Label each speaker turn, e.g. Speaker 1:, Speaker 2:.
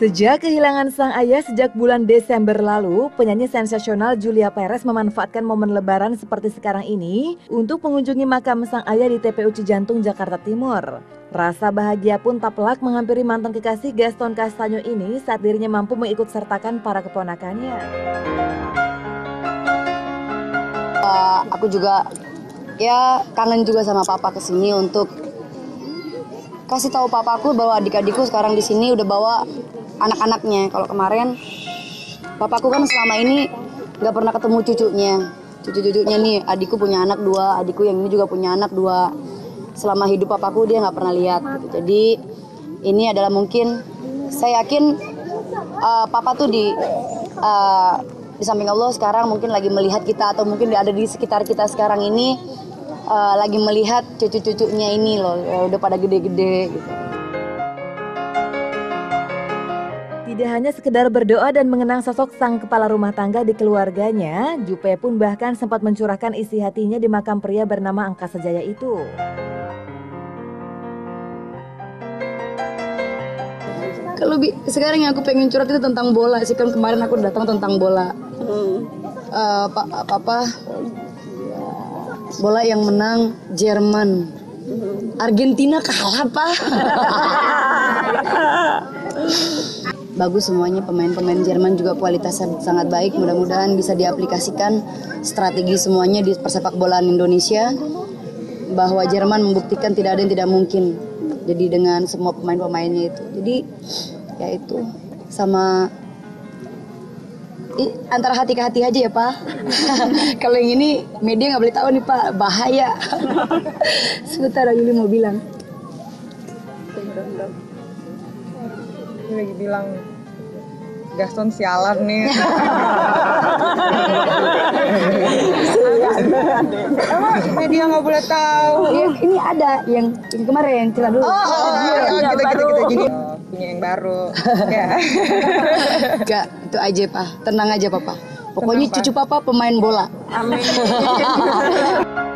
Speaker 1: Sejak kehilangan sang ayah sejak bulan Desember lalu, penyanyi sensasional Julia Perez memanfaatkan momen lebaran seperti sekarang ini untuk mengunjungi makam sang ayah di TPU Cijantung, Jakarta Timur. Rasa bahagia pun tak pelak menghampiri mantan kekasih Gaston Castanyo ini saat dirinya mampu mengikut sertakan para keponakannya.
Speaker 2: Uh, aku juga ya kangen juga sama papa ke sini untuk kasih tahu papaku bahwa adik-adikku sekarang di sini udah bawa anak-anaknya. Kalau kemarin papaku kan selama ini nggak pernah ketemu cucunya. Cucu-cucunya nih, adikku punya anak dua, adikku yang ini juga punya anak dua. Selama hidup papaku dia nggak pernah lihat. Gitu. Jadi ini adalah mungkin saya yakin uh, papa tuh di uh, di samping Allah sekarang mungkin lagi melihat kita atau mungkin ada di sekitar kita sekarang ini uh, lagi melihat cucu-cucunya ini loh ya udah pada gede-gede gitu.
Speaker 1: Tidak hanya sekedar berdoa dan mengenang sosok sang kepala rumah tangga di keluarganya, Jupe pun bahkan sempat mencurahkan isi hatinya di makam pria bernama Angkasa Jaya itu.
Speaker 2: Kalau sekarang yang aku pengen curhat itu tentang bola sih kan kemarin aku datang tentang bola. Hmm. Uh, pak papa bola yang menang Jerman. Argentina kalah pak. bagus semuanya pemain-pemain Jerman juga kualitasnya sangat baik. Mudah-mudahan bisa diaplikasikan strategi semuanya di persepak bolaan Indonesia bahwa Jerman membuktikan tidak ada yang tidak mungkin. Jadi dengan semua pemain-pemainnya itu. Jadi ya itu. Sama antara hati ke hati aja ya pak. Kalau yang ini media nggak boleh tahu nih pak. Bahaya. Sebentar Yuli mau bilang
Speaker 3: ini lagi bilang Gaston sialan nih. Emang media nggak boleh tahu.
Speaker 2: Ya, ini ada yang, yang kemarin cerita dulu.
Speaker 3: Oh, oh, oh, oh gitu, gitu, gitu, gitu. Oh, punya yang baru. ya.
Speaker 2: Gak, itu aja pak. Tenang aja papa. Pokoknya Tenang, cucu papa pemain bola.
Speaker 3: Amin.